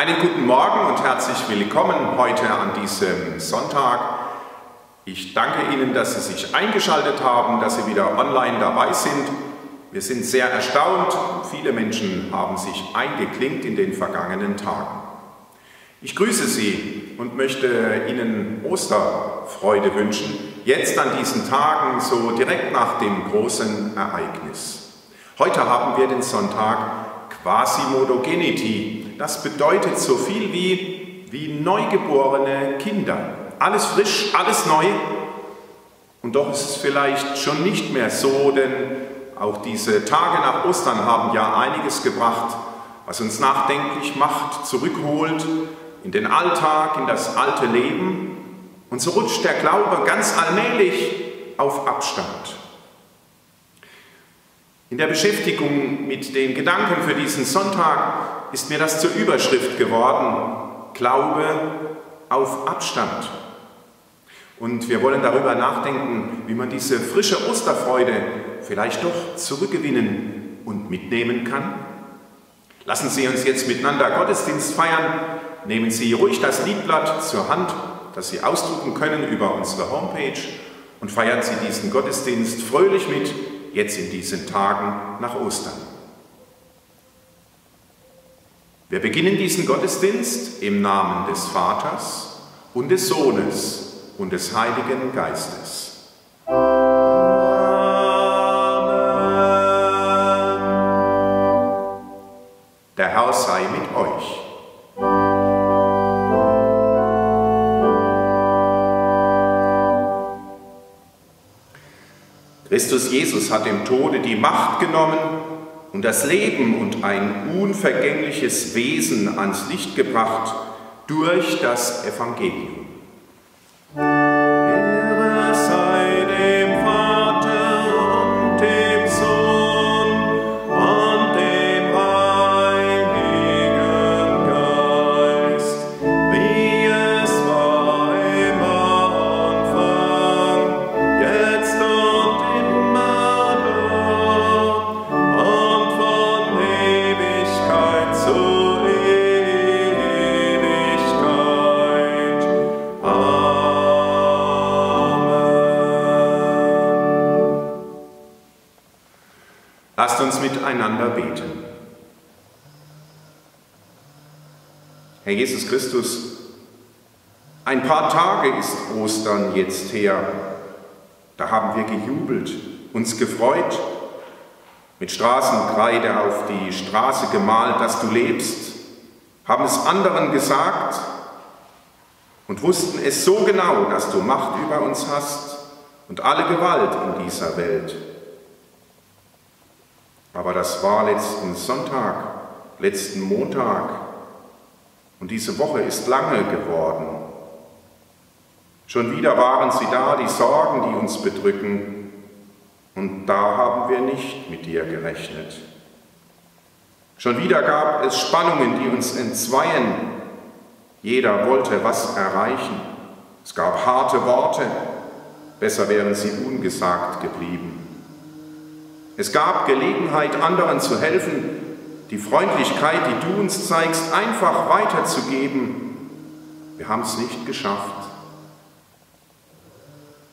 Einen guten Morgen und herzlich willkommen heute an diesem Sonntag. Ich danke Ihnen, dass Sie sich eingeschaltet haben, dass Sie wieder online dabei sind. Wir sind sehr erstaunt. Viele Menschen haben sich eingeklinkt in den vergangenen Tagen. Ich grüße Sie und möchte Ihnen Osterfreude wünschen, jetzt an diesen Tagen, so direkt nach dem großen Ereignis. Heute haben wir den Sonntag Quasimodogenity, das bedeutet so viel wie, wie neugeborene Kinder. Alles frisch, alles neu. Und doch ist es vielleicht schon nicht mehr so, denn auch diese Tage nach Ostern haben ja einiges gebracht, was uns nachdenklich macht, zurückholt in den Alltag, in das alte Leben. Und so rutscht der Glaube ganz allmählich auf Abstand. In der Beschäftigung mit den Gedanken für diesen Sonntag ist mir das zur Überschrift geworden, Glaube auf Abstand. Und wir wollen darüber nachdenken, wie man diese frische Osterfreude vielleicht doch zurückgewinnen und mitnehmen kann. Lassen Sie uns jetzt miteinander Gottesdienst feiern. Nehmen Sie ruhig das Liedblatt zur Hand, das Sie ausdrucken können über unsere Homepage und feiern Sie diesen Gottesdienst fröhlich mit, jetzt in diesen Tagen nach Ostern. Wir beginnen diesen Gottesdienst im Namen des Vaters und des Sohnes und des Heiligen Geistes. Der Herr sei mit euch. Christus Jesus hat dem Tode die Macht genommen und das Leben und ein unvergängliches Wesen ans Licht gebracht durch das Evangelium. Miteinander beten. Herr Jesus Christus, ein paar Tage ist Ostern jetzt her. Da haben wir gejubelt, uns gefreut, mit Straßenkreide auf die Straße gemalt, dass du lebst, haben es anderen gesagt und wussten es so genau, dass du Macht über uns hast und alle Gewalt in dieser Welt. Aber das war letzten Sonntag, letzten Montag und diese Woche ist lange geworden. Schon wieder waren sie da, die Sorgen, die uns bedrücken, und da haben wir nicht mit dir gerechnet. Schon wieder gab es Spannungen, die uns entzweien. Jeder wollte was erreichen. Es gab harte Worte, besser wären sie ungesagt geblieben. Es gab Gelegenheit, anderen zu helfen, die Freundlichkeit, die du uns zeigst, einfach weiterzugeben. Wir haben es nicht geschafft.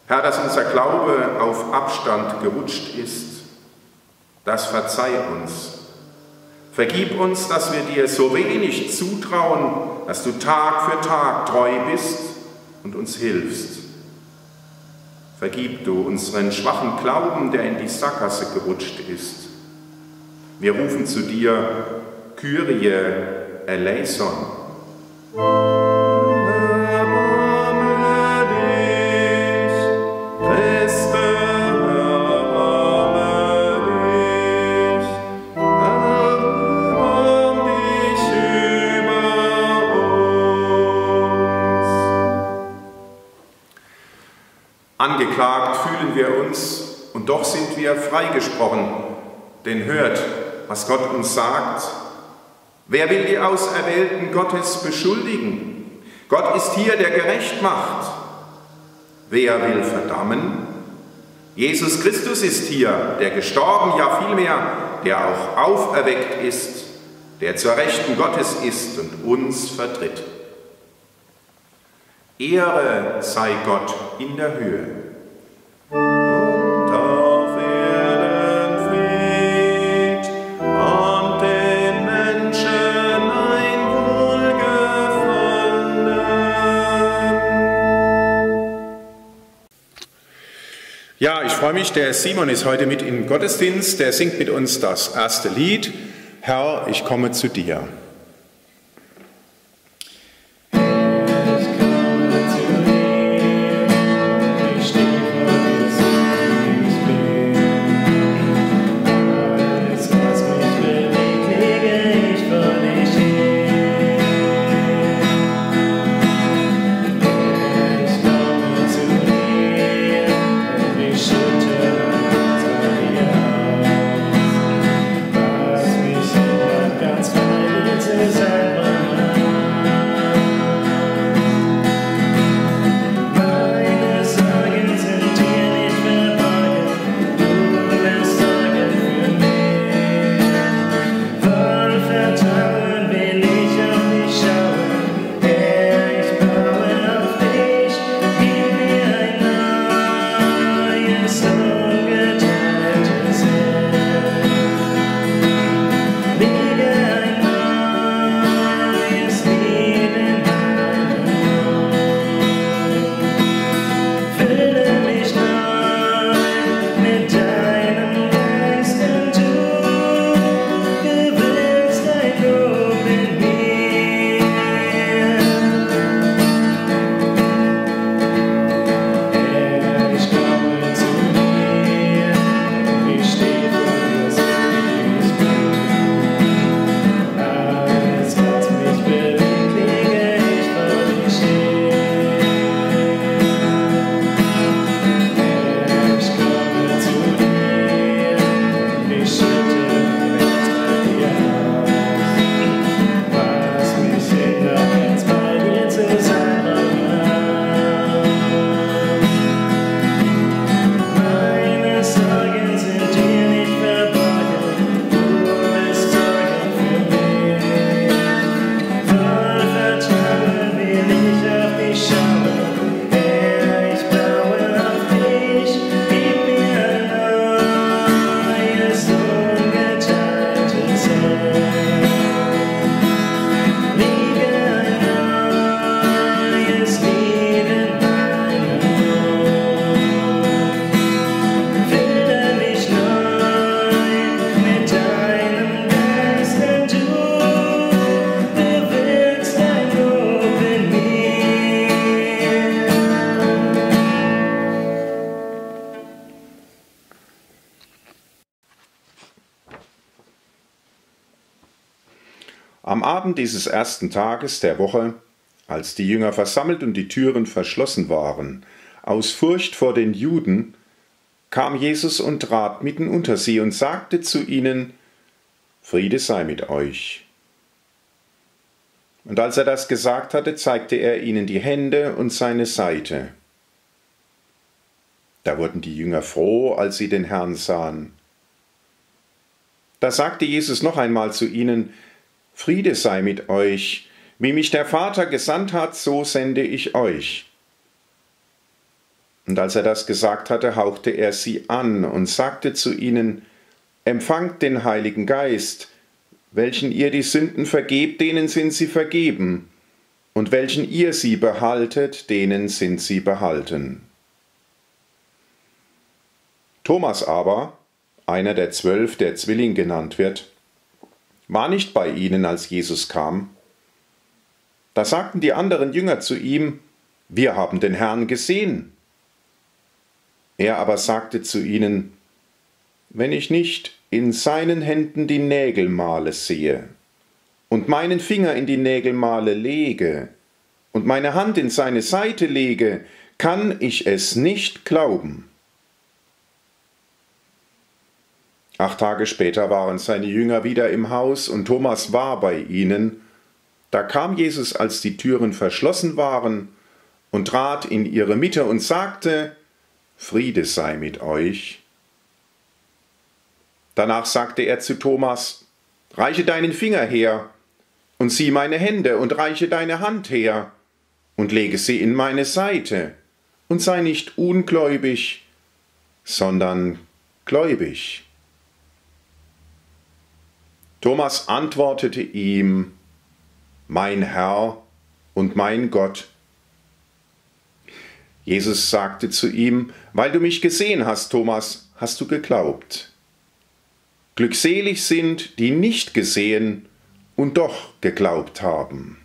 Herr, dass unser Glaube auf Abstand gerutscht ist, das verzeih uns. Vergib uns, dass wir dir so wenig zutrauen, dass du Tag für Tag treu bist und uns hilfst. Vergib du unseren schwachen Glauben, der in die Sackgasse gerutscht ist. Wir rufen zu dir, Kyrie eleison. Uns und doch sind wir freigesprochen. Denn hört, was Gott uns sagt. Wer will die Auserwählten Gottes beschuldigen? Gott ist hier, der gerecht macht. Wer will verdammen? Jesus Christus ist hier, der gestorben, ja vielmehr, der auch auferweckt ist, der zur Rechten Gottes ist und uns vertritt. Ehre sei Gott in der Höhe freue mich, der Simon ist heute mit im Gottesdienst, der singt mit uns das erste Lied, Herr, ich komme zu dir. Dieses ersten Tages der Woche, als die Jünger versammelt und die Türen verschlossen waren, aus Furcht vor den Juden, kam Jesus und trat mitten unter sie und sagte zu ihnen, Friede sei mit euch. Und als er das gesagt hatte, zeigte er ihnen die Hände und seine Seite. Da wurden die Jünger froh, als sie den Herrn sahen. Da sagte Jesus noch einmal zu ihnen, Friede sei mit euch, wie mich der Vater gesandt hat, so sende ich euch. Und als er das gesagt hatte, hauchte er sie an und sagte zu ihnen, Empfangt den Heiligen Geist, welchen ihr die Sünden vergebt, denen sind sie vergeben, und welchen ihr sie behaltet, denen sind sie behalten. Thomas aber, einer der zwölf, der Zwilling genannt wird, war nicht bei ihnen, als Jesus kam. Da sagten die anderen Jünger zu ihm, wir haben den Herrn gesehen. Er aber sagte zu ihnen, wenn ich nicht in seinen Händen die Nägelmale sehe und meinen Finger in die Nägelmale lege und meine Hand in seine Seite lege, kann ich es nicht glauben. Acht Tage später waren seine Jünger wieder im Haus und Thomas war bei ihnen. Da kam Jesus, als die Türen verschlossen waren, und trat in ihre Mitte und sagte, Friede sei mit euch. Danach sagte er zu Thomas, Reiche deinen Finger her und sieh meine Hände und reiche deine Hand her und lege sie in meine Seite und sei nicht ungläubig, sondern gläubig. Thomas antwortete ihm, Mein Herr und mein Gott. Jesus sagte zu ihm, Weil du mich gesehen hast, Thomas, hast du geglaubt. Glückselig sind, die nicht gesehen und doch geglaubt haben.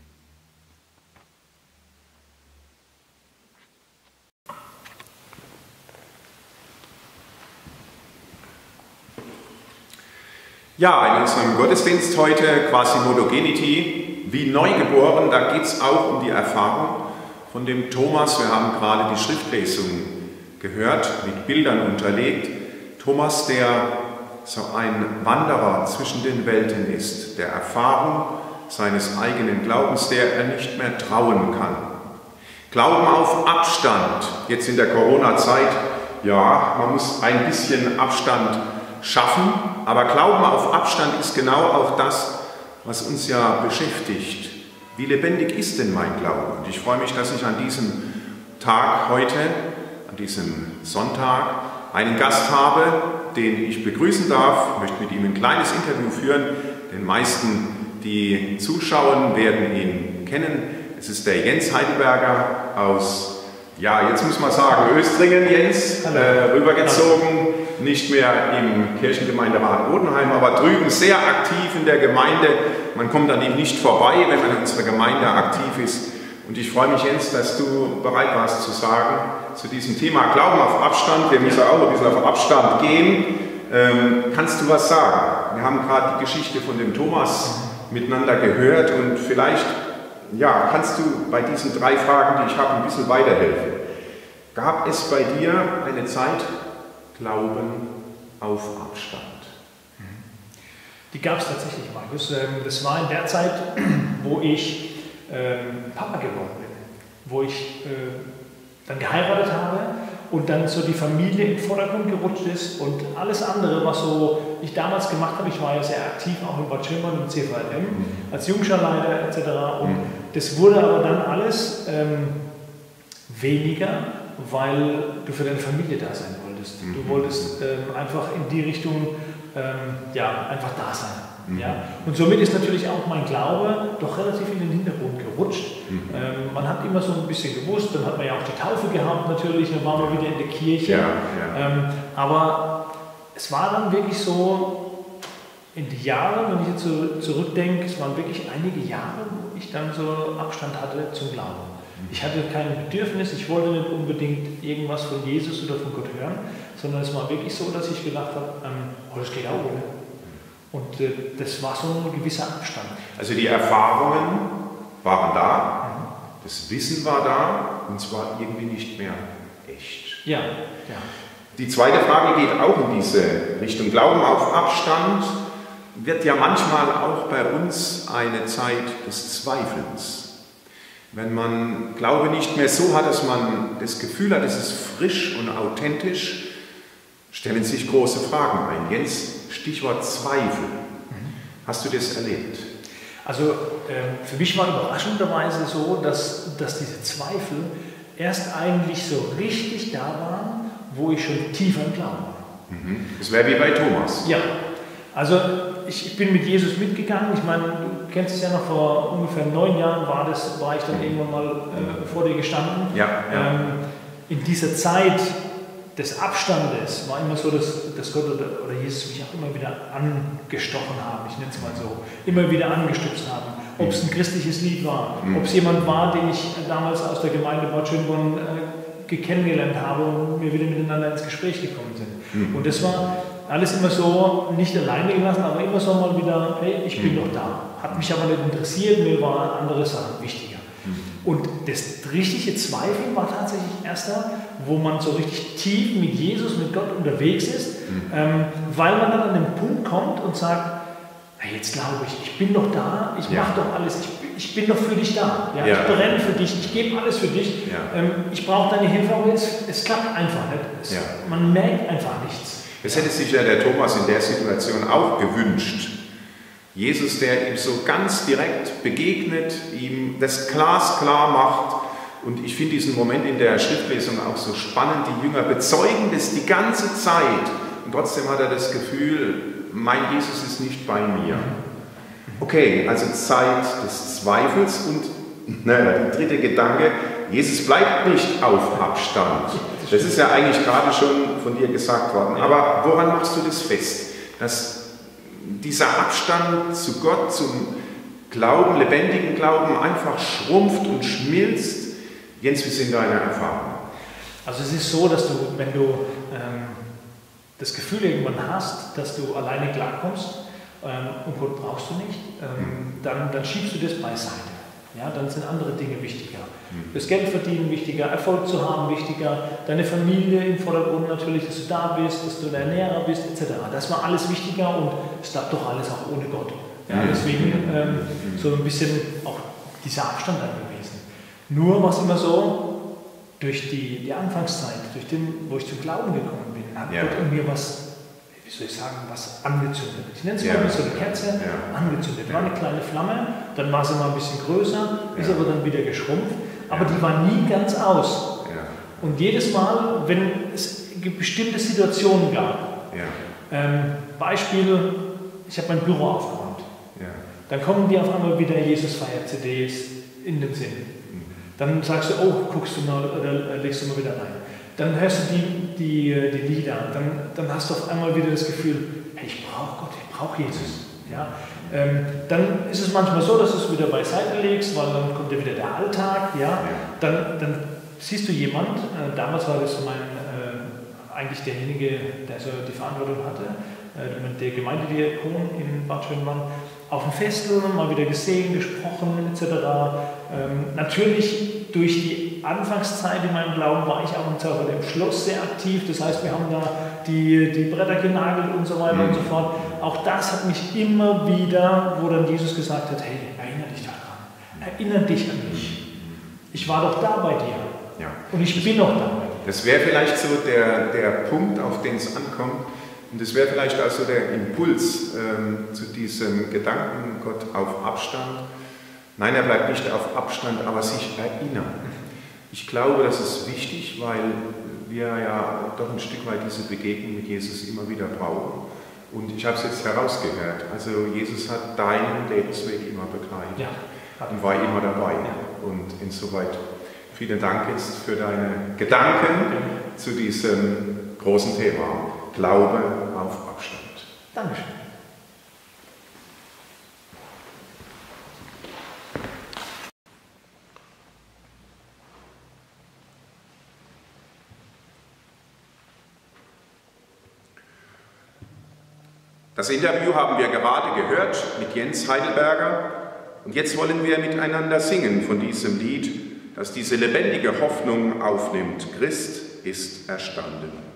Ja, in unserem Gottesdienst heute quasi Modogenity, wie neugeboren, da geht es auch um die Erfahrung von dem Thomas. Wir haben gerade die Schriftlesung gehört, mit Bildern unterlegt. Thomas, der so ein Wanderer zwischen den Welten ist, der Erfahrung seines eigenen Glaubens, der er nicht mehr trauen kann. Glauben auf Abstand, jetzt in der Corona-Zeit, ja, man muss ein bisschen Abstand schaffen, aber Glauben auf Abstand ist genau auch das, was uns ja beschäftigt. Wie lebendig ist denn mein Glaube? Und ich freue mich, dass ich an diesem Tag heute, an diesem Sonntag, einen Gast habe, den ich begrüßen darf. Ich möchte mit ihm ein kleines Interview führen. Den meisten, die zuschauen, werden ihn kennen. Es ist der Jens Heidelberger aus, ja, jetzt muss man sagen, Östringen, Jens, äh, rübergezogen nicht mehr im Kirchengemeinderat Bodenheim, aber drüben sehr aktiv in der Gemeinde. Man kommt an ihm nicht vorbei, wenn man in unserer Gemeinde aktiv ist. Und ich freue mich, Jens, dass du bereit warst zu sagen zu diesem Thema Glauben auf Abstand. Wir müssen auch ein bisschen auf Abstand gehen. Ähm, kannst du was sagen? Wir haben gerade die Geschichte von dem Thomas miteinander gehört und vielleicht ja, kannst du bei diesen drei Fragen, die ich habe, ein bisschen weiterhelfen. Gab es bei dir eine Zeit, Glauben auf Abstand. Die gab es tatsächlich, Markus. Ähm, das war in der Zeit, wo ich ähm, Papa geworden bin, wo ich äh, dann geheiratet habe und dann so die Familie im Vordergrund gerutscht ist und alles andere, was so ich damals gemacht habe, ich war ja sehr aktiv auch in Bad Schirmann im CVLM mhm. als Jungscharleiter etc. Und mhm. das wurde aber dann alles ähm, weniger, weil du für deine Familie da sein wolltest. Mhm. Du wolltest ähm, einfach in die Richtung ähm, ja, einfach da sein. Mhm. Ja? Und somit ist natürlich auch mein Glaube doch relativ in den Hintergrund gerutscht. Mhm. Ähm, man hat immer so ein bisschen gewusst, dann hat man ja auch die Taufe gehabt natürlich, dann waren wir wieder in der Kirche. Ja, ja. Ähm, aber es war dann wirklich so, in die Jahre, wenn ich jetzt so zurückdenke, es waren wirklich einige Jahre, wo ich dann so Abstand hatte zum Glauben. Ich hatte kein Bedürfnis, ich wollte nicht unbedingt irgendwas von Jesus oder von Gott hören, sondern es war wirklich so, dass ich gedacht habe, ähm, oh, das geht auch ohne. Und äh, das war so ein gewisser Abstand. Also die Erfahrungen waren da, mhm. das Wissen war da und zwar irgendwie nicht mehr echt. Ja, ja. Die zweite Frage geht auch in diese Richtung. Glauben auf Abstand wird ja manchmal auch bei uns eine Zeit des Zweifelns. Wenn man Glaube nicht mehr so hat, dass man das Gefühl hat, es ist frisch und authentisch, stellen sich große Fragen ein. Jens, Stichwort Zweifel. Hast du das erlebt? Also äh, für mich war überraschenderweise so, dass, dass diese Zweifel erst eigentlich so richtig da waren, wo ich schon tiefer im Glauben war. Mhm. Das wäre wie bei Thomas. Ja, also ich, ich, bin mit Jesus mitgegangen. Ich meine, kennst es ja noch, vor ungefähr neun Jahren war, das, war ich dann irgendwann mal äh, vor dir gestanden. Ja, ja. Ähm, in dieser Zeit des Abstandes war immer so, dass, dass Gott oder, oder, Jesus mich auch immer wieder angestochen haben, ich nenne es mal so, immer wieder angestützt haben. Ob es ein christliches Lied war, mhm. ob es jemand war, den ich damals aus der Gemeinde Bad Schönborn äh, kennengelernt habe und wir wieder miteinander ins Gespräch gekommen sind. Mhm. Und das war alles immer so nicht alleine gelassen, aber immer so mal wieder, hey, ich bin mhm. doch da. Hat mich aber nicht interessiert, mir waren andere Sachen wichtiger. Mhm. Und das richtige Zweifeln war tatsächlich erst da, wo man so richtig tief mit Jesus, mit Gott unterwegs ist, mhm. ähm, weil man dann an den Punkt kommt und sagt, hey, jetzt glaube ich, ich bin doch da, ich ja. mache doch alles, ich, ich, bin doch für dich da. Ja? ja. Ich brenne für dich, ich gebe alles für dich. Ähm, ich brauche deine Hilfe, aber es, es klappt einfach nicht. Es, man merkt einfach nichts. Das hätte sich ja der Thomas in der Situation auch gewünscht. Jesus, der ihm so ganz direkt begegnet, ihm das glasklar macht. Und ich finde diesen Moment in der Schriftlesung auch so spannend. Die Jünger bezeugen das die ganze Zeit. Und trotzdem hat er das Gefühl, mein Jesus ist nicht bei mir. Okay, also Zeit des Zweifels und naja, der dritte Gedanke, Jesus bleibt nicht auf Abstand. Das ist ja eigentlich gerade schon von dir gesagt worden. Aber woran machst du das fest? Dass dieser Abstand zu Gott, zum Glauben, lebendigen Glauben einfach schrumpft und schmilzt. Jens, wie sind deine Erfahrungen? Also es ist so, dass du, wenn du ähm, das Gefühl irgendwann hast, dass du alleine klarkommst ähm, und Gott brauchst du nicht, ähm, dann, dann schiebst du das beiseite. Ja, dann sind andere Dinge wichtiger. Mhm. Das Geld verdienen wichtiger, Erfolg zu haben wichtiger, deine Familie im Vordergrund natürlich, dass du da bist, dass du der Ernährer bist, etc. Das war alles wichtiger und es bleibt doch alles auch ohne Gott. Ja, mhm. deswegen ähm, so ein bisschen auch dieser Abstand dann gewesen. Nur war es immer so, durch die, die Anfangszeit, durch den, wo ich zum Glauben gekommen bin, hat ja. Gott in mir was wie soll ich sagen, was angezündet. Ich nenne es mal so eine Kerze, ja. angezündet. War eine kleine Flamme, dann war sie mal ein bisschen größer, ist aber dann wieder geschrumpft, aber die war nie ganz aus. Und jedes Mal, wenn es bestimmte Situationen gab, ähm, Beispiel, ich habe mein Büro aufgeräumt, dann kommen dir auf einmal wieder Jesus feiert CDs in den Sinn. Mhm. Dann sagst du, oh, guckst du mal oder legst du mal wieder rein dann hörst du die, die, die Lieder, dann, dann hast du auf einmal wieder das Gefühl, hey, ich brauche Gott, ich brauche Jesus. Ja? Ähm, dann ist es manchmal so, dass du es wieder beiseite legst, weil dann kommt ja wieder der Alltag. Ja? Dann, dann siehst du jemand, äh, damals war das mein, äh, eigentlich derjenige, der so die Verantwortung hatte, äh, der Gemeindediakon in Bad Schönmann, auf dem Festel mal wieder gesehen, gesprochen etc. Ähm, natürlich durch die Anfangszeit in meinem Glauben war ich auch im Schloss sehr aktiv. Das heißt, wir haben da die, die Bretter genagelt und so weiter mhm. und so fort. Auch das hat mich immer wieder, wo dann Jesus gesagt hat, hey, erinnere dich daran. Erinnere dich an mich. Ich war doch da bei dir. Ja. Und ich bin noch da bei dir. Das wäre vielleicht so der, der Punkt, auf den es ankommt. Und das wäre vielleicht auch so der Impuls ähm, zu diesem Gedanken, Gott auf Abstand. Nein, er bleibt nicht auf Abstand, aber sich erinnern. Ich glaube, das ist wichtig, weil wir ja doch ein Stück weit diese Begegnung mit Jesus immer wieder brauchen. Und ich habe es jetzt herausgehört. Also Jesus hat deinen Lebensweg immer begleitet ja. und war immer dabei. Ja. Und insoweit vielen Dank jetzt für deine Gedanken ja. zu diesem großen Thema. Glaube auf Abstand. Dankeschön. Das Interview haben wir gerade gehört mit Jens Heidelberger und jetzt wollen wir miteinander singen von diesem Lied, das diese lebendige Hoffnung aufnimmt. Christ ist erstanden. Er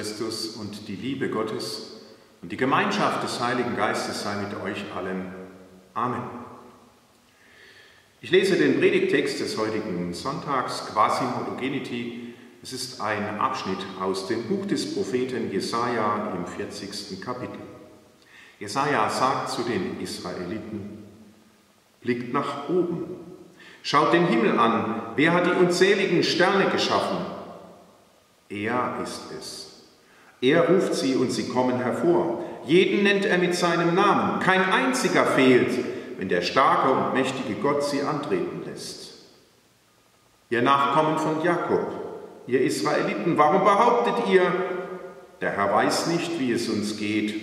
Christus und die Liebe Gottes und die Gemeinschaft des Heiligen Geistes sei mit euch allen. Amen. Ich lese den Predigtext des heutigen Sonntags, Quasi-Modogenity. Es ist ein Abschnitt aus dem Buch des Propheten Jesaja im 40. Kapitel. Jesaja sagt zu den Israeliten: Blickt nach oben, schaut den Himmel an. Wer hat die unzähligen Sterne geschaffen? Er ist es. Er ruft sie und sie kommen hervor. Jeden nennt er mit seinem Namen. Kein einziger fehlt, wenn der starke und mächtige Gott sie antreten lässt. Ihr Nachkommen von Jakob, ihr Israeliten, warum behauptet ihr, der Herr weiß nicht, wie es uns geht?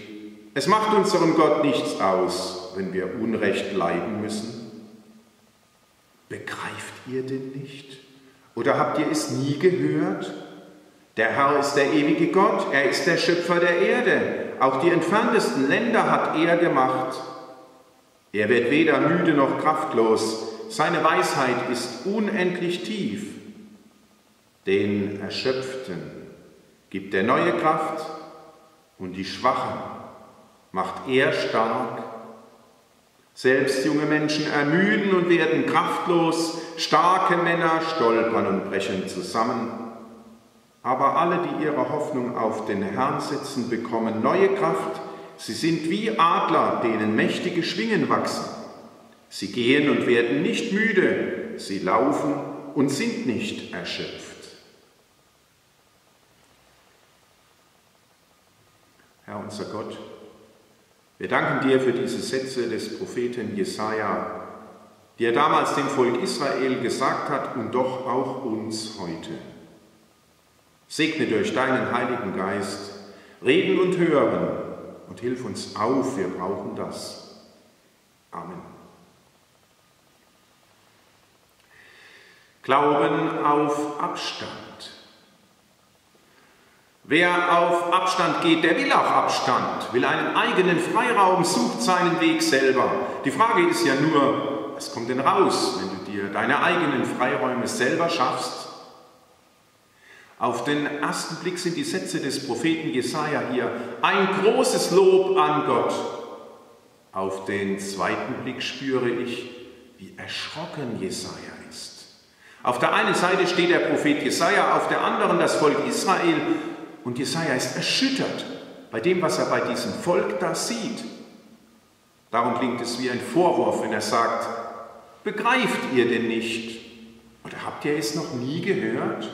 Es macht unserem Gott nichts aus, wenn wir Unrecht leiden müssen. Begreift ihr denn nicht? Oder habt ihr es nie gehört? Der Herr ist der ewige Gott, er ist der Schöpfer der Erde. Auch die entferntesten Länder hat er gemacht. Er wird weder müde noch kraftlos. Seine Weisheit ist unendlich tief. Den Erschöpften gibt er neue Kraft und die Schwachen macht er stark. Selbst junge Menschen ermüden und werden kraftlos, starke Männer stolpern und brechen zusammen. Aber alle, die ihre Hoffnung auf den Herrn setzen, bekommen neue Kraft. Sie sind wie Adler, denen mächtige Schwingen wachsen. Sie gehen und werden nicht müde, sie laufen und sind nicht erschöpft. Herr unser Gott, wir danken dir für diese Sätze des Propheten Jesaja, die er damals dem Volk Israel gesagt hat und doch auch uns heute. Segne durch deinen Heiligen Geist Reden und Hören und hilf uns auf, wir brauchen das. Amen. Glauben auf Abstand. Wer auf Abstand geht, der will auch Abstand, will einen eigenen Freiraum, sucht seinen Weg selber. Die Frage ist ja nur, was kommt denn raus, wenn du dir deine eigenen Freiräume selber schaffst? Auf den ersten Blick sind die Sätze des Propheten Jesaja hier ein großes Lob an Gott. Auf den zweiten Blick spüre ich, wie erschrocken Jesaja ist. Auf der einen Seite steht der Prophet Jesaja, auf der anderen das Volk Israel und Jesaja ist erschüttert bei dem, was er bei diesem Volk da sieht. Darum klingt es wie ein Vorwurf, wenn er sagt: Begreift ihr denn nicht? Oder habt ihr es noch nie gehört?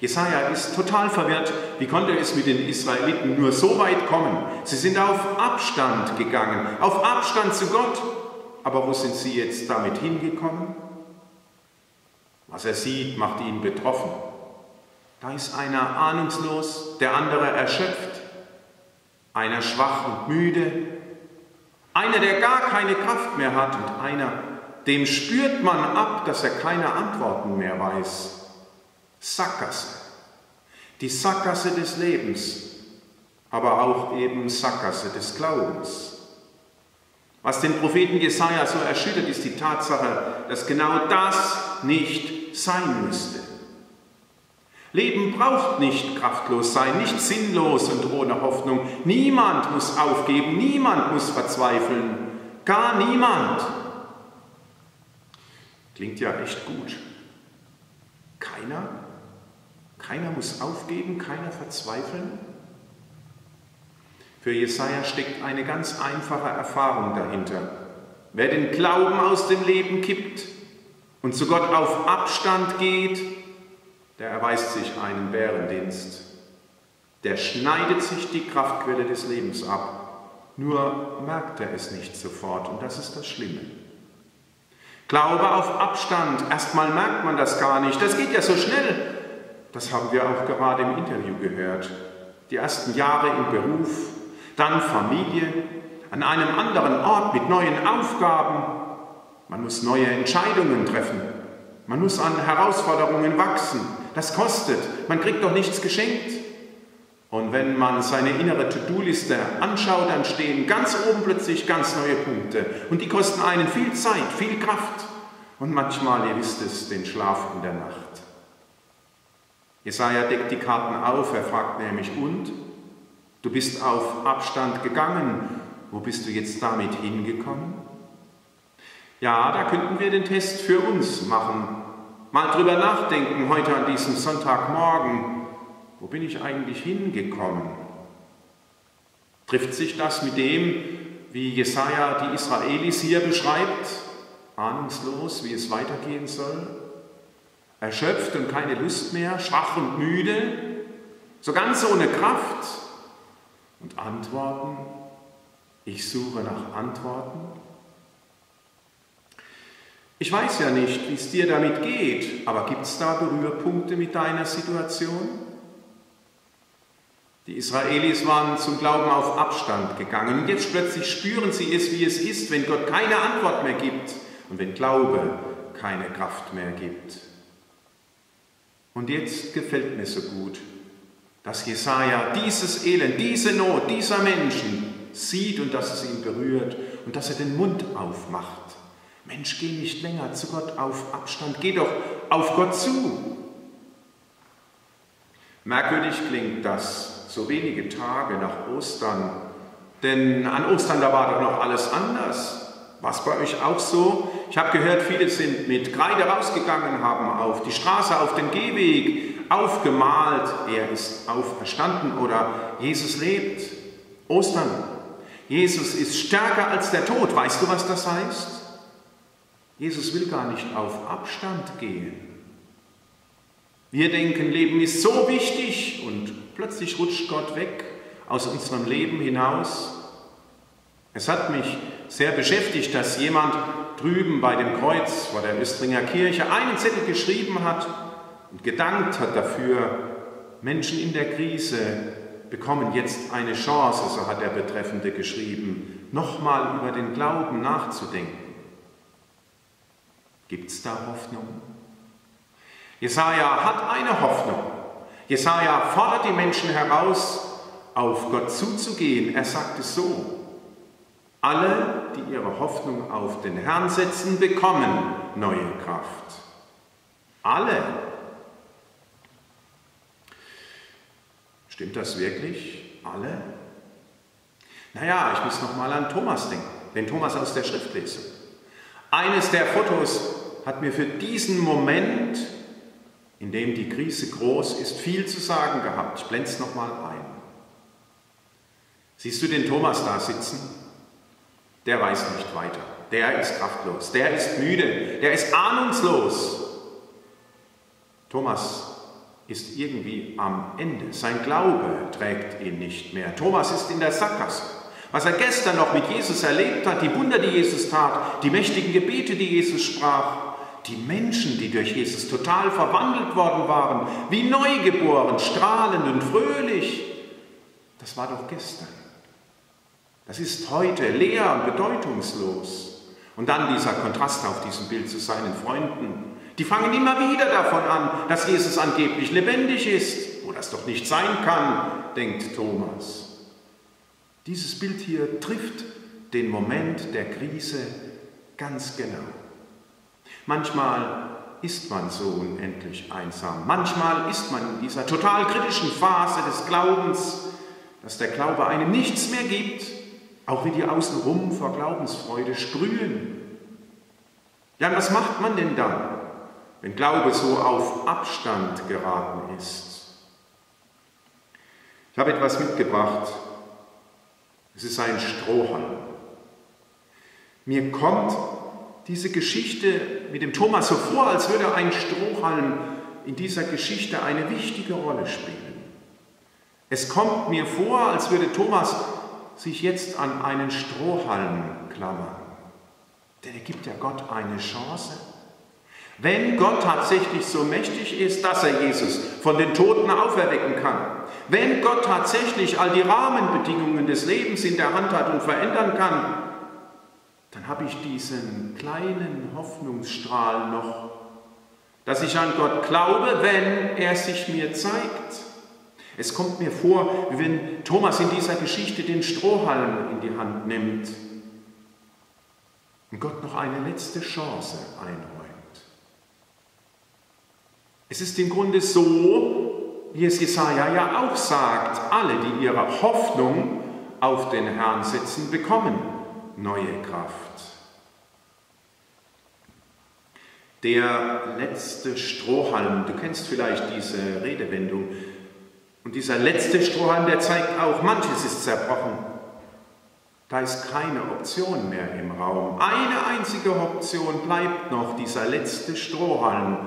Jesaja ist total verwirrt. Wie konnte es mit den Israeliten nur so weit kommen? Sie sind auf Abstand gegangen, auf Abstand zu Gott. Aber wo sind sie jetzt damit hingekommen? Was er sieht, macht ihn betroffen. Da ist einer ahnungslos, der andere erschöpft, einer schwach und müde, einer, der gar keine Kraft mehr hat und einer, dem spürt man ab, dass er keine Antworten mehr weiß. Sackgasse. Die Sackgasse des Lebens, aber auch eben Sackgasse des Glaubens. Was den Propheten Jesaja so erschüttert, ist die Tatsache, dass genau das nicht sein müsste. Leben braucht nicht kraftlos sein, nicht sinnlos und ohne Hoffnung. Niemand muss aufgeben, niemand muss verzweifeln, gar niemand. Klingt ja echt gut. Keiner keiner muss aufgeben, keiner verzweifeln. Für Jesaja steckt eine ganz einfache Erfahrung dahinter. Wer den Glauben aus dem Leben kippt und zu Gott auf Abstand geht, der erweist sich einen Bärendienst. Der schneidet sich die Kraftquelle des Lebens ab. Nur merkt er es nicht sofort und das ist das Schlimme. Glaube auf Abstand, erstmal merkt man das gar nicht. Das geht ja so schnell. Das haben wir auch gerade im Interview gehört. Die ersten Jahre im Beruf, dann Familie, an einem anderen Ort mit neuen Aufgaben. Man muss neue Entscheidungen treffen. Man muss an Herausforderungen wachsen. Das kostet. Man kriegt doch nichts geschenkt. Und wenn man seine innere To-Do-Liste anschaut, dann stehen ganz oben plötzlich ganz neue Punkte. Und die kosten einen viel Zeit, viel Kraft und manchmal, ihr wisst es, den Schlaf in der Nacht. Jesaja deckt die Karten auf, er fragt nämlich, und? Du bist auf Abstand gegangen, wo bist du jetzt damit hingekommen? Ja, da könnten wir den Test für uns machen. Mal drüber nachdenken heute an diesem Sonntagmorgen. Wo bin ich eigentlich hingekommen? Trifft sich das mit dem, wie Jesaja die Israelis hier beschreibt? Ahnungslos, wie es weitergehen soll? Erschöpft und keine Lust mehr, schwach und müde, so ganz ohne Kraft und Antworten. Ich suche nach Antworten. Ich weiß ja nicht, wie es dir damit geht, aber gibt es da Berührpunkte mit deiner Situation? Die Israelis waren zum Glauben auf Abstand gegangen und jetzt plötzlich spüren sie es, wie es ist, wenn Gott keine Antwort mehr gibt und wenn Glaube keine Kraft mehr gibt. Und jetzt gefällt mir so gut, dass Jesaja dieses Elend, diese Not dieser Menschen sieht und dass es ihn berührt und dass er den Mund aufmacht. Mensch, geh nicht länger zu Gott auf Abstand, geh doch auf Gott zu. Merkwürdig klingt das, so wenige Tage nach Ostern, denn an Ostern, da war doch noch alles anders. War es bei euch auch so? Ich habe gehört, viele sind mit Kreide rausgegangen, haben auf die Straße, auf den Gehweg aufgemalt, er ist auferstanden oder Jesus lebt. Ostern. Jesus ist stärker als der Tod. Weißt du, was das heißt? Jesus will gar nicht auf Abstand gehen. Wir denken, Leben ist so wichtig und plötzlich rutscht Gott weg aus unserem Leben hinaus. Es hat mich sehr beschäftigt, dass jemand drüben bei dem Kreuz vor der Östringer Kirche einen Zettel geschrieben hat und gedankt hat dafür, Menschen in der Krise bekommen jetzt eine Chance, so hat der Betreffende geschrieben, nochmal über den Glauben nachzudenken. Gibt es da Hoffnung? Jesaja hat eine Hoffnung. Jesaja fordert die Menschen heraus, auf Gott zuzugehen. Er sagt es so: alle, die ihre Hoffnung auf den Herrn setzen, bekommen neue Kraft. Alle. Stimmt das wirklich? Alle? Naja, ich muss noch mal an Thomas denken, den Thomas aus der Schriftlesung. Eines der Fotos hat mir für diesen Moment, in dem die Krise groß ist, viel zu sagen gehabt. Ich blende es noch mal ein. Siehst du den Thomas da sitzen? Der weiß nicht weiter. Der ist kraftlos, der ist müde, der ist ahnungslos. Thomas ist irgendwie am Ende. Sein Glaube trägt ihn nicht mehr. Thomas ist in der Sackgasse. Was er gestern noch mit Jesus erlebt hat, die Wunder, die Jesus tat, die mächtigen Gebete, die Jesus sprach, die Menschen, die durch Jesus total verwandelt worden waren, wie neugeboren, strahlend und fröhlich, das war doch gestern. Das ist heute leer und bedeutungslos. Und dann dieser Kontrast auf diesem Bild zu seinen Freunden. Die fangen immer wieder davon an, dass Jesus angeblich lebendig ist, wo das doch nicht sein kann, denkt Thomas. Dieses Bild hier trifft den Moment der Krise ganz genau. Manchmal ist man so unendlich einsam. Manchmal ist man in dieser total kritischen Phase des Glaubens, dass der Glaube einem nichts mehr gibt auch wie die außenrum vor Glaubensfreude sprühen. Ja, was macht man denn dann, wenn Glaube so auf Abstand geraten ist? Ich habe etwas mitgebracht. Es ist ein Strohhalm. Mir kommt diese Geschichte mit dem Thomas so vor, als würde ein Strohhalm in dieser Geschichte eine wichtige Rolle spielen. Es kommt mir vor, als würde Thomas sich jetzt an einen Strohhalm klammern. Denn er gibt ja Gott eine Chance. Wenn Gott tatsächlich so mächtig ist, dass er Jesus von den Toten auferwecken kann, wenn Gott tatsächlich all die Rahmenbedingungen des Lebens in der Hand hat und verändern kann, dann habe ich diesen kleinen Hoffnungsstrahl noch, dass ich an Gott glaube, wenn er sich mir zeigt. Es kommt mir vor, wie wenn Thomas in dieser Geschichte den Strohhalm in die Hand nimmt und Gott noch eine letzte Chance einräumt. Es ist im Grunde so, wie es Jesaja ja auch sagt, alle, die ihre Hoffnung auf den Herrn setzen, bekommen neue Kraft. Der letzte Strohhalm, du kennst vielleicht diese Redewendung, und dieser letzte Strohhalm, der zeigt auch, manches ist zerbrochen. Da ist keine Option mehr im Raum. Eine einzige Option bleibt noch, dieser letzte Strohhalm.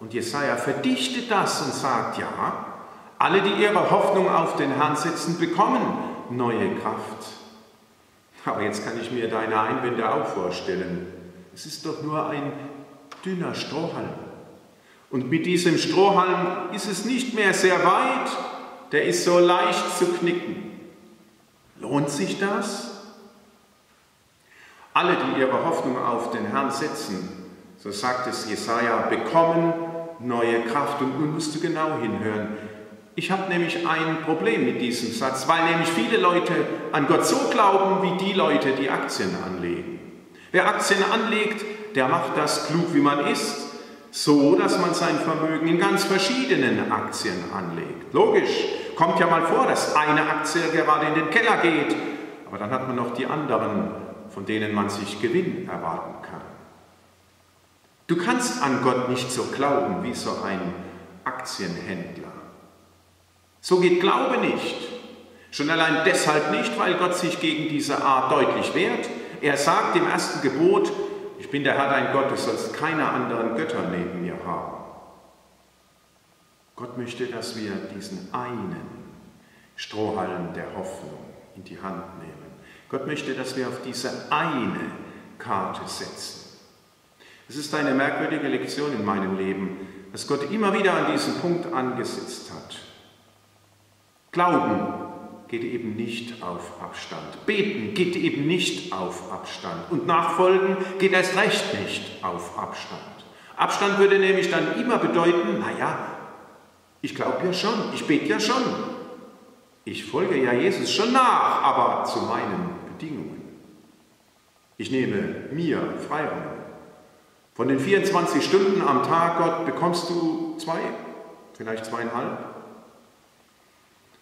Und Jesaja verdichtet das und sagt: Ja, alle, die ihre Hoffnung auf den Herrn setzen, bekommen neue Kraft. Aber jetzt kann ich mir deine Einwände auch vorstellen. Es ist doch nur ein dünner Strohhalm. Und mit diesem Strohhalm ist es nicht mehr sehr weit, der ist so leicht zu knicken. Lohnt sich das? Alle, die ihre Hoffnung auf den Herrn setzen, so sagt es Jesaja, bekommen neue Kraft. Und nun musst du genau hinhören. Ich habe nämlich ein Problem mit diesem Satz, weil nämlich viele Leute an Gott so glauben wie die Leute, die Aktien anlegen. Wer Aktien anlegt, der macht das klug, wie man ist, so dass man sein Vermögen in ganz verschiedenen Aktien anlegt. Logisch, kommt ja mal vor, dass eine Aktie gerade in den Keller geht, aber dann hat man noch die anderen, von denen man sich Gewinn erwarten kann. Du kannst an Gott nicht so glauben wie so ein Aktienhändler. So geht Glaube nicht. Schon allein deshalb nicht, weil Gott sich gegen diese Art deutlich wehrt. Er sagt im ersten Gebot, ich bin der Herr dein Gott, du sollst keine anderen Götter neben mir haben. Gott möchte, dass wir diesen einen Strohhalm der Hoffnung in die Hand nehmen. Gott möchte, dass wir auf diese eine Karte setzen. Es ist eine merkwürdige Lektion in meinem Leben, dass Gott immer wieder an diesen Punkt angesetzt hat. Glauben geht eben nicht auf Abstand. Beten geht eben nicht auf Abstand. Und Nachfolgen geht erst recht nicht auf Abstand. Abstand würde nämlich dann immer bedeuten, naja, ich glaube ja schon, ich bete ja schon. Ich folge ja Jesus schon nach, aber zu meinen Bedingungen. Ich nehme mir Freiraum. Von den 24 Stunden am Tag, Gott, bekommst du zwei, vielleicht zweieinhalb.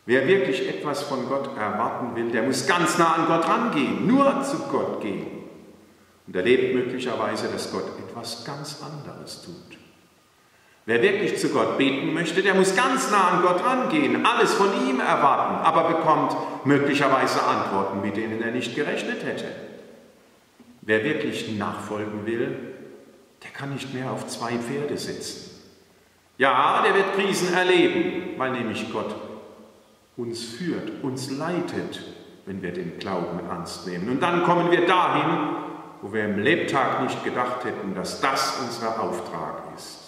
Wer wirklich etwas von Gott erwarten will, der muss ganz nah an Gott rangehen, nur zu Gott gehen. Und erlebt möglicherweise, dass Gott etwas ganz anderes tut. Wer wirklich zu Gott beten möchte, der muss ganz nah an Gott rangehen, alles von ihm erwarten, aber bekommt möglicherweise Antworten, mit denen er nicht gerechnet hätte. Wer wirklich nachfolgen will, der kann nicht mehr auf zwei Pferde sitzen. Ja, der wird Krisen erleben, weil nämlich Gott uns führt, uns leitet, wenn wir den Glauben ernst nehmen. Und dann kommen wir dahin, wo wir im Lebtag nicht gedacht hätten, dass das unser Auftrag ist.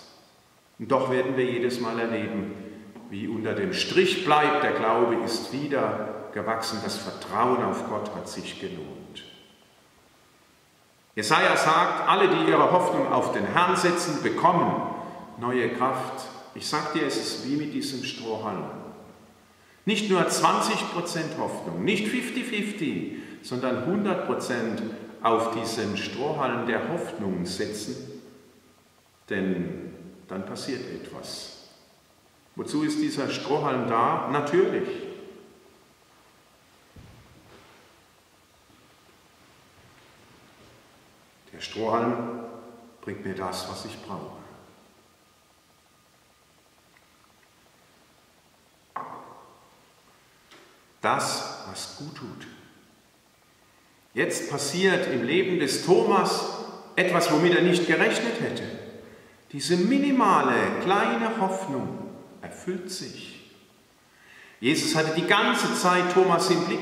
Und doch werden wir jedes Mal erleben, wie unter dem Strich bleibt, der Glaube ist wieder gewachsen, das Vertrauen auf Gott hat sich gelohnt. Jesaja sagt, alle, die ihre Hoffnung auf den Herrn setzen, bekommen neue Kraft. Ich sage dir, es ist wie mit diesem Strohhalm. Nicht nur 20% Hoffnung, nicht 50-50, sondern 100% auf diesen Strohhalm der Hoffnung setzen, denn dann passiert etwas. Wozu ist dieser Strohhalm da? Natürlich. Der Strohhalm bringt mir das, was ich brauche. Das, was gut tut. Jetzt passiert im Leben des Thomas etwas, womit er nicht gerechnet hätte. Diese minimale, kleine Hoffnung erfüllt sich. Jesus hatte die ganze Zeit Thomas im Blick.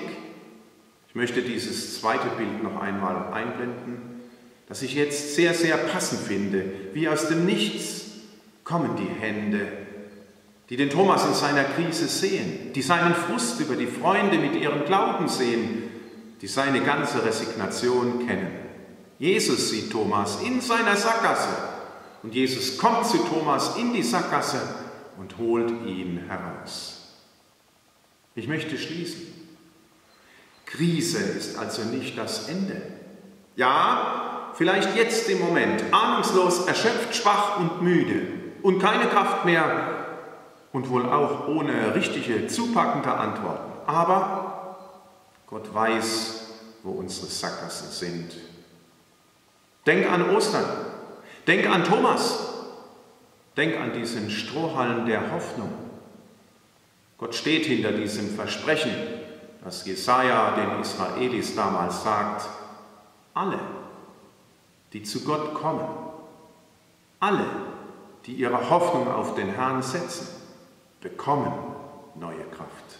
Ich möchte dieses zweite Bild noch einmal einblenden, das ich jetzt sehr, sehr passend finde. Wie aus dem Nichts kommen die Hände die den Thomas in seiner Krise sehen, die seinen Frust über die Freunde mit ihrem Glauben sehen, die seine ganze Resignation kennen. Jesus sieht Thomas in seiner Sackgasse und Jesus kommt zu Thomas in die Sackgasse und holt ihn heraus. Ich möchte schließen. Krise ist also nicht das Ende. Ja, vielleicht jetzt im Moment, ahnungslos, erschöpft, schwach und müde und keine Kraft mehr und wohl auch ohne richtige, zupackende Antworten. Aber Gott weiß, wo unsere Sackgassen sind. Denk an Ostern. Denk an Thomas. Denk an diesen Strohhalm der Hoffnung. Gott steht hinter diesem Versprechen, das Jesaja den Israelis damals sagt: Alle, die zu Gott kommen, alle, die ihre Hoffnung auf den Herrn setzen, bekommen neue Kraft.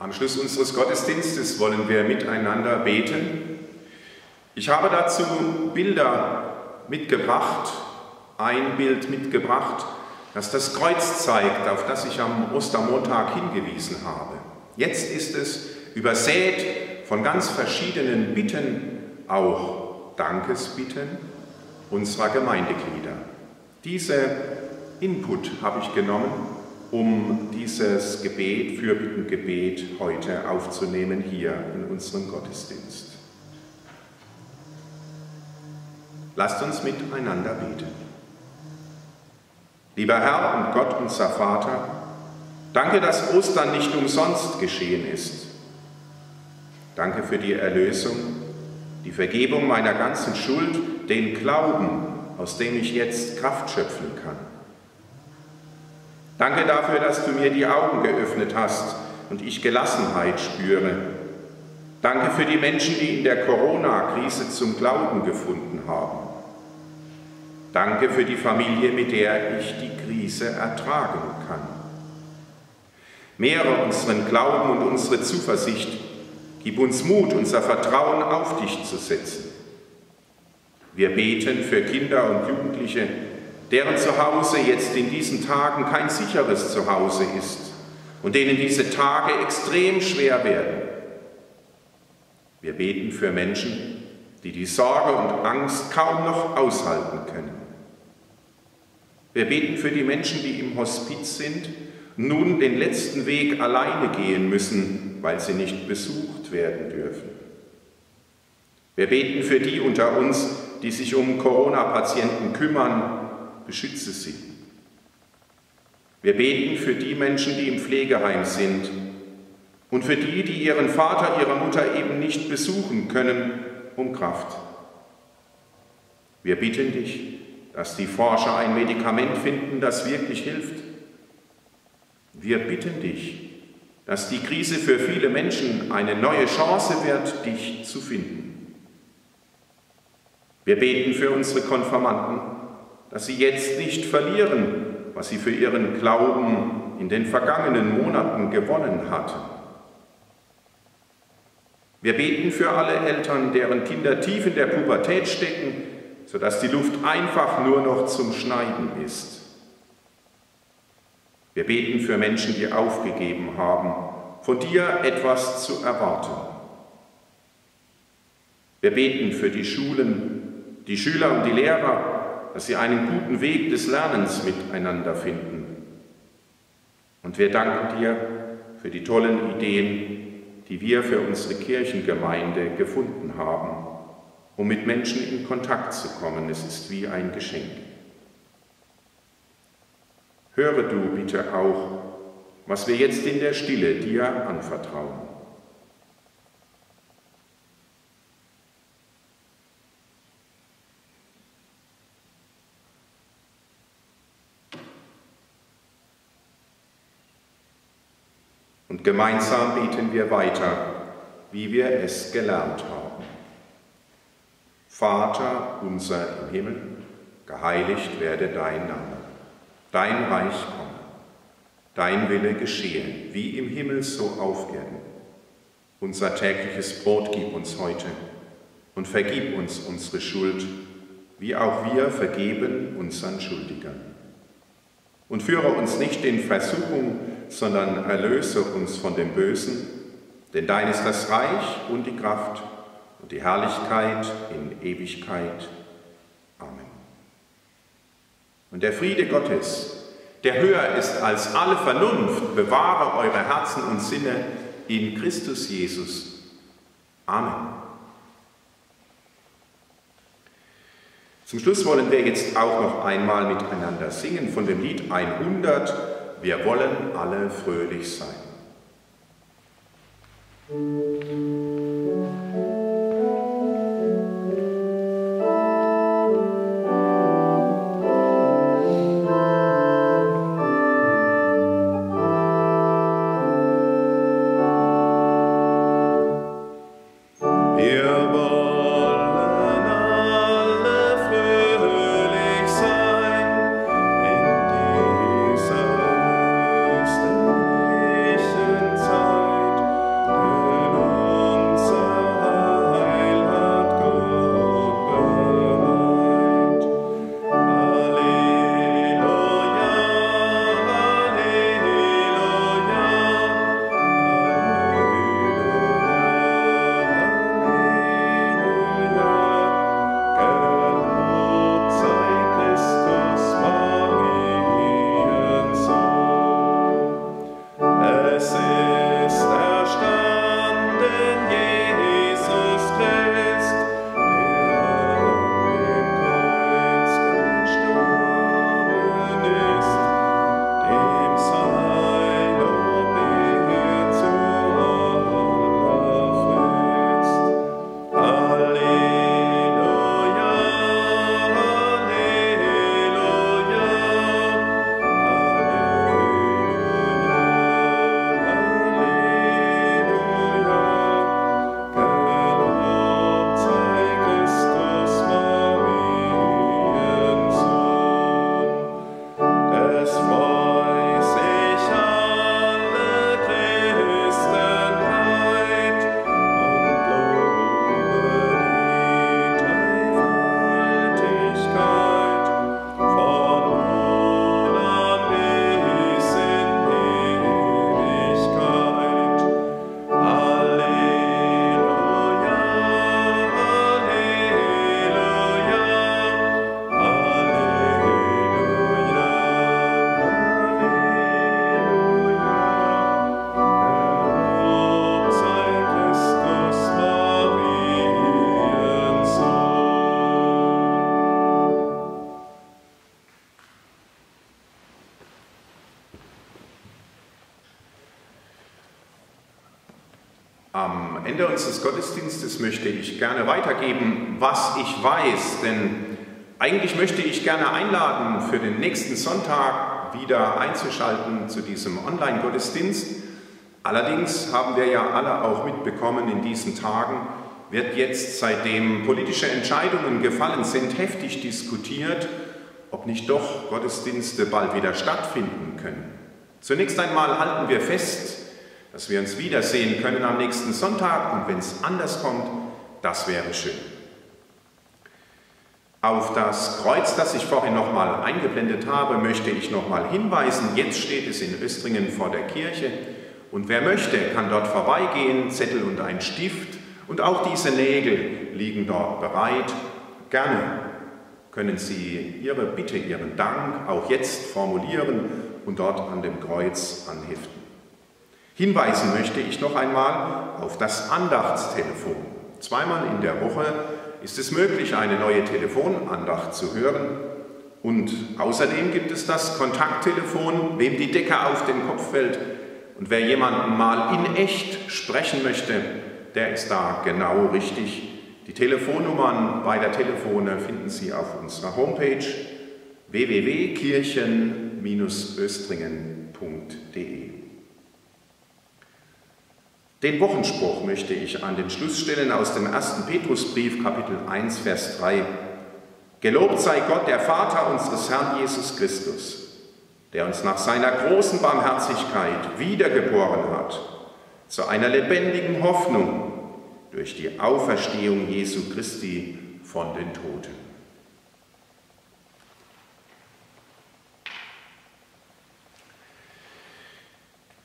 Am Schluss unseres Gottesdienstes wollen wir miteinander beten. Ich habe dazu Bilder mitgebracht, ein Bild mitgebracht, das das Kreuz zeigt, auf das ich am Ostermontag hingewiesen habe. Jetzt ist es übersät von ganz verschiedenen Bitten, auch Dankesbitten unserer Gemeindeglieder. Diese Input habe ich genommen um dieses Gebet, Fürbittengebet heute aufzunehmen hier in unserem Gottesdienst. Lasst uns miteinander beten. Lieber Herr und Gott, unser Vater, danke, dass Ostern nicht umsonst geschehen ist. Danke für die Erlösung, die Vergebung meiner ganzen Schuld, den Glauben, aus dem ich jetzt Kraft schöpfen kann. Danke dafür, dass du mir die Augen geöffnet hast und ich Gelassenheit spüre. Danke für die Menschen, die in der Corona-Krise zum Glauben gefunden haben. Danke für die Familie, mit der ich die Krise ertragen kann. Mehre unseren Glauben und unsere Zuversicht. Gib uns Mut, unser Vertrauen auf dich zu setzen. Wir beten für Kinder und Jugendliche, deren Zuhause jetzt in diesen Tagen kein sicheres Zuhause ist und denen diese Tage extrem schwer werden. Wir beten für Menschen, die die Sorge und Angst kaum noch aushalten können. Wir beten für die Menschen, die im Hospiz sind, nun den letzten Weg alleine gehen müssen, weil sie nicht besucht werden dürfen. Wir beten für die unter uns, die sich um Corona-Patienten kümmern beschütze sie. Wir beten für die Menschen, die im Pflegeheim sind und für die, die ihren Vater, ihre Mutter eben nicht besuchen können, um Kraft. Wir bitten dich, dass die Forscher ein Medikament finden, das wirklich hilft. Wir bitten dich, dass die Krise für viele Menschen eine neue Chance wird, dich zu finden. Wir beten für unsere Konfirmanden, dass sie jetzt nicht verlieren, was sie für ihren Glauben in den vergangenen Monaten gewonnen hatten. Wir beten für alle Eltern, deren Kinder tief in der Pubertät stecken, sodass die Luft einfach nur noch zum Schneiden ist. Wir beten für Menschen, die aufgegeben haben, von dir etwas zu erwarten. Wir beten für die Schulen, die Schüler und die Lehrer, dass sie einen guten Weg des Lernens miteinander finden. Und wir danken dir für die tollen Ideen, die wir für unsere Kirchengemeinde gefunden haben, um mit Menschen in Kontakt zu kommen. Es ist wie ein Geschenk. Höre du bitte auch, was wir jetzt in der Stille dir anvertrauen. Und gemeinsam beten wir weiter, wie wir es gelernt haben. Vater unser im Himmel, geheiligt werde dein Name. Dein Reich komme, dein Wille geschehe, wie im Himmel so auf Erden. Unser tägliches Brot gib uns heute und vergib uns unsere Schuld, wie auch wir vergeben unseren Schuldigern. Und führe uns nicht in Versuchung, sondern erlöse uns von dem Bösen, denn dein ist das Reich und die Kraft und die Herrlichkeit in Ewigkeit. Und der Friede Gottes, der höher ist als alle Vernunft, bewahre eure Herzen und Sinne in Christus Jesus. Amen. Zum Schluss wollen wir jetzt auch noch einmal miteinander singen von dem Lied 100. Wir wollen alle fröhlich sein. Ende unseres Gottesdienstes möchte ich gerne weitergeben, was ich weiß, denn eigentlich möchte ich gerne einladen, für den nächsten Sonntag wieder einzuschalten zu diesem Online-Gottesdienst. Allerdings haben wir ja alle auch mitbekommen in diesen Tagen, wird jetzt, seitdem politische Entscheidungen gefallen sind, heftig diskutiert, ob nicht doch Gottesdienste bald wieder stattfinden können. Zunächst einmal halten wir fest, dass wir uns wiedersehen können am nächsten Sonntag und wenn es anders kommt, das wäre schön. Auf das Kreuz, das ich vorhin nochmal eingeblendet habe, möchte ich nochmal hinweisen. Jetzt steht es in Östringen vor der Kirche und wer möchte, kann dort vorbeigehen, Zettel und ein Stift und auch diese Nägel liegen dort bereit. Gerne können Sie Ihre Bitte, Ihren Dank auch jetzt formulieren und dort an dem Kreuz anheften. Hinweisen möchte ich noch einmal auf das Andachtstelefon. Zweimal in der Woche ist es möglich, eine neue Telefonandacht zu hören. Und außerdem gibt es das Kontakttelefon, wem die Decke auf den Kopf fällt. Und wer jemanden mal in echt sprechen möchte, der ist da genau richtig. Die Telefonnummern beider Telefone finden Sie auf unserer Homepage www.kirchen-östringen.de. Den Wochenspruch möchte ich an den Schluss stellen aus dem 1. Petrusbrief, Kapitel 1, Vers 3. Gelobt sei Gott, der Vater unseres Herrn Jesus Christus, der uns nach seiner großen Barmherzigkeit wiedergeboren hat, zu einer lebendigen Hoffnung durch die Auferstehung Jesu Christi von den Toten.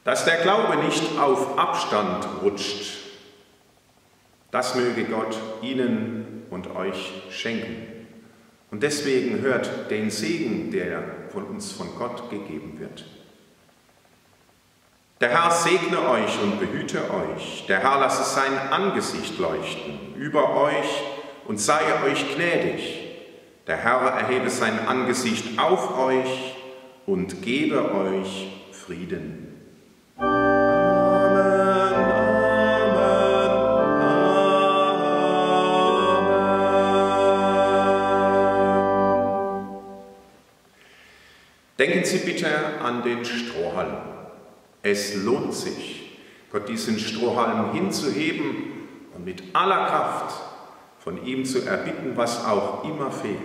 Dass der Glaube nicht auf Abstand rutscht, das möge Gott Ihnen und euch schenken. Und deswegen hört den Segen, der von uns von Gott gegeben wird. Der Herr segne euch und behüte euch. Der Herr lasse sein Angesicht leuchten über euch und sei euch gnädig. Der Herr erhebe sein Angesicht auf euch und gebe euch Frieden. Denken Sie bitte an den Strohhalm. Es lohnt sich, Gott diesen Strohhalm hinzuheben und mit aller Kraft von ihm zu erbitten, was auch immer fehlt.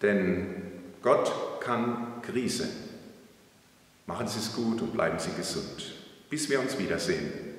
Denn Gott kann Krise. Machen Sie es gut und bleiben Sie gesund. Bis wir uns wiedersehen.